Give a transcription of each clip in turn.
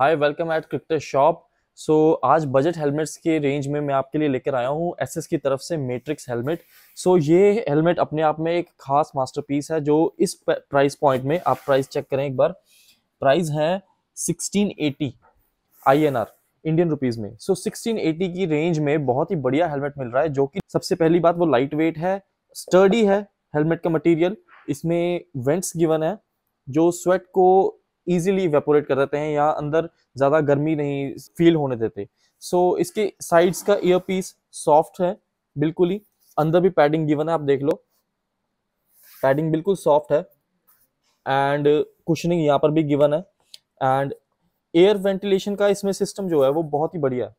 Hi welcome at cricketer shop so आज budget helmets के range में मैं आपके लिए लेकर आया हूँ एसएस की तरफ़ से मैट्रिक्स हेलमेट सो ये हेलमेट अपने आप में एक खास मास्टरपीस है जो इस प्राइस पॉइंट में आप प्राइस चेक करें एक बार। प्राइस है 1680 आईएनआर इंडियन रुपीज़ में। सो so, 1680 की रेंज में बहुत ही बढ़िया हेलमेट मिल रहा है जो कि सबसे पहली बात वो लाइट वेट है स्टर्डी है हेलमेट का मटेरियल इसमें वेंट्स गिवन है जो स्वेट को इजीली वेपोरेट कर देते हैं या अंदर ज़्यादा गर्मी नहीं फील होने देते। सो so, इसके साइड्स का ईयर पीस सॉफ्ट है बिल्कुल ही। अंदर भी पैडिंग गिवन है आप देख लो। पैडिंग बिल्कुल सॉफ्ट है। एंड कुशनिंग यहाँ पर भी गिवन है। एंड एयर वेंटिलेशन का इसमें सिस्टम जो है वो बहुत ही बढ़िया है।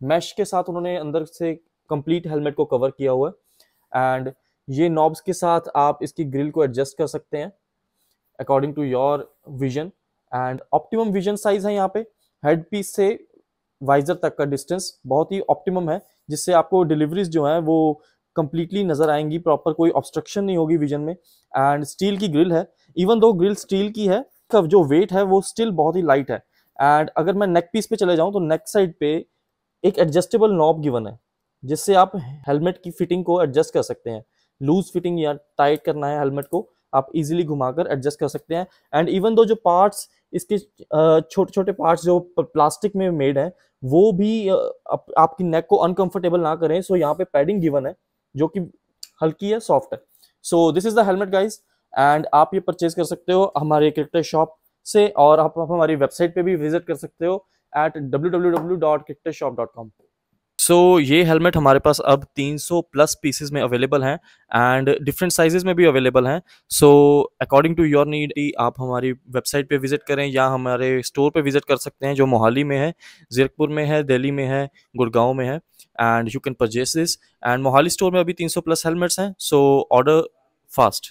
मैश के साथ उन्होंने अंदर से कंप्लीट हेलमेट को कवर किया हुआ है। एंड ये नॉब्स के साथ आप इसकी ग्रिल को एडजस्ट कर सकते हैं according to your vision and optimum vision size है यहाँ पे। हेड पीस से वाइजर तक का डिस्टेंस बहुत ही ऑप्टिमम है, जिससे आपको डिलीवरीज जो है वो कंप्लीटली नज़र आएँगी प्रॉपर कोई ऑब्स्ट्रक्शन नहीं होगी विजन में। एंड स्टील की ग्रिल है। इवन दो ग्रिल स्टील की है, का जो वेट है वो स्टिल बहुत ही लाइट है। एंड अगर मैं नेक पीस पे चले जाऊँ तो नेक साइड पे एक एडजस्टेबल नॉब गिवन है, जिससे आप हेलमेट की फिटिंग को एडजस्ट कर सकते हैं। लूज फिटिंग या टाइट करना है हेलमेट को, आप इजीली घुमाकर एडजस्ट कर सकते हैं। एंड इवन दो जो पार्ट्स इसके छोटे छोटे पार्ट्स जो प्लास्टिक में मेड है वो भी आप, आपकी नेक को अनकंफर्टेबल ना करें। सो यहाँ पे पैडिंग गिवन है जो कि हल्की है सॉफ्ट है। So this is the helmet guys and आप ये परचेज कर सकते हो हमारे क्रिकेटर शॉप से और आप हमारी वेबसाइट पे भी विज़िट कर सकते हो at W W W dot cricketer shop dot com so so, ये हेलमेट हमारे पास अब 300 प्लस पीसेज में अवेलेबल हैं एंड डिफरेंट साइजेस में भी अवेलेबल हैं। So according to your need आप हमारी वेबसाइट पे विज़िट करें या हमारे स्टोर पे विज़िट कर सकते हैं जो मोहाली में है जीरकपुर में है दिल्ली में है गुड़गांव में है and you can purchase this and Mohali store में अभी 300 प्लस हेलमेट्स हैं। So order fast